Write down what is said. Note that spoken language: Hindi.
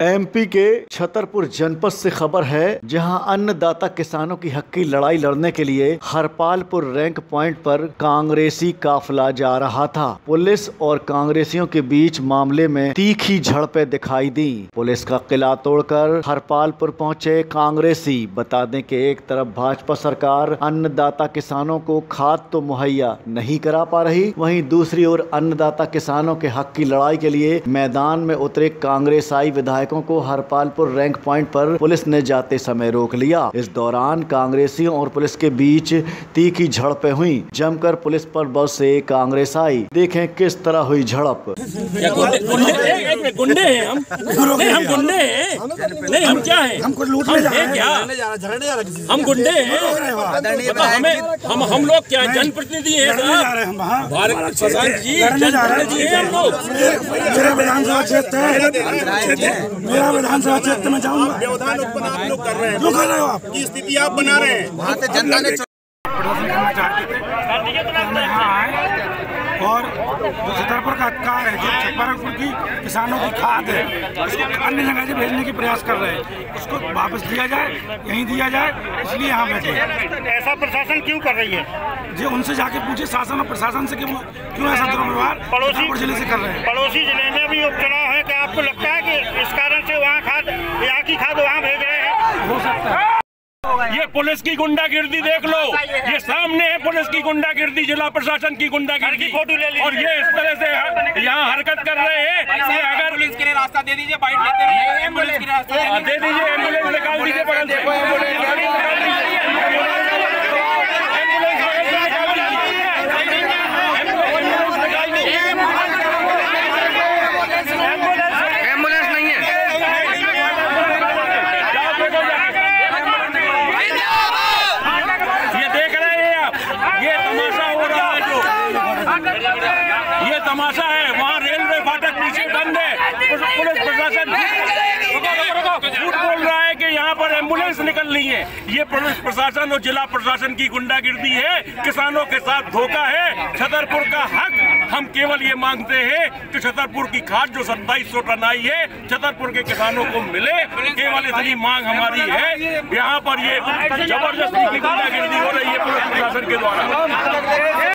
एमपी के छतरपुर जनपद से खबर है, जहाँ अन्नदाता किसानों की हक की लड़ाई लड़ने के लिए हरपालपुर रैंक पॉइंट पर कांग्रेसी काफिला जा रहा था। पुलिस और कांग्रेसियों के बीच मामले में तीखी झड़पें दिखाई दी। पुलिस का किला तोड़कर हरपालपुर पहुँचे कांग्रेसी। बता दें कि एक तरफ़ भाजपा सरकार अन्नदाता किसानों को खाद तो मुहैया नहीं करा पा रही, वही दूसरी ओर अन्नदाता किसानों के हक की लड़ाई के लिए मैदान में उतरे कांग्रेस आई विधायक विधायकों को हरपालपुर रैंक पॉइंट पर पुलिस ने जाते समय रोक लिया। इस दौरान कांग्रेसियों और पुलिस के बीच तीखी झड़पें हुई। जमकर पुलिस पर बस से कांग्रेस आई। देखें किस तरह हुई झड़प। गुंडे हैं हम। नहीं हम गुंडे हैं। नहीं हम क्या हैं? हम हैं क्या? हम गुंडे हैं। हमें हम हम लोग क्या जनप्रतिनिधि हैं भारत प्रधान जी जनप्रतिनिधि हैं हम लोग। मेरा विधानसभा क्षेत्र है में जाऊँगा। व्यवधान उत्पन्न आप लोग कर रहे हैं। कर रहे हो आप? की स्थिति आप बना रहे हैं। वहाँ जनता ने प्रदर्शन करना चाहते थे हम यहाँ आए और जो छतरपुर का अधिकार है जो छतरपुर की किसानों की खाद है उसको अन्य जगह से भेजने की प्रयास कर रहे हैं। उसको वापस दिया जाए यहीं दिया जाए इसलिए यहाँ बैठे ऐसा प्रशासन क्यों कर रही है? जो उनसे जाके पूछे शासन और प्रशासन से कि वो क्यों ऐसा दुर्व्यवहार पड़ोसी ज़िले से कर रहे हैं? पड़ोसी ज़िले में भी उपचुनाव है क्या आपको लगता है कि इस कारण से वहाँ खाद यहाँ की खाद वहाँ भेज रहे हैं? हो सकता है ये पुलिस की गुंडागिर्दी देख लो। ये सामने है पुलिस की गुंडागिर्दी जिला प्रशासन की गुंडागिर्दी। फ़ोटो ले लीजिए। और ये इस तरह से यहाँ हरकत कर रहे हैं। ये अगर पुलिस के लिए रास्ता दे दीजिए बाइट लेते रहिए। पुलिस के लिए रास्ता हाँ, दे दीजिए। एंबुलेंस निकाल दीजिए बगल से एंबुलेंस निकाल दीजिए एंबुलेंस बगल से निकाल दीजिए एंबुलेंस निकाल दीजिए एंबुलेंस नहीं है जाओ देखो जाके। ये देख रहे हैं आप तमाशा हो रहा है जो। ये तमाशा है वहाँ रेलवे फाटक पीछे बंद है पुलिस प्रशासन झूठ बोल रहा है कि यहाँ पर एंबुलेंस निकल रही है। ये पुलिस प्रशासन और जिला प्रशासन की गुंडागिर्दी है। किसानों के साथ धोखा है। छतरपुर का हक हम केवल ये मांगते हैं कि छतरपुर की खाद जो सत्ताईस सौ टन आई है छतरपुर के किसानों को मिले। केवल इतनी मांग हमारी है। यहाँ पर ये ज़बरदस्ती की गुंडागिर्दी हो रही है पुलिस प्रशासन के द्वारा।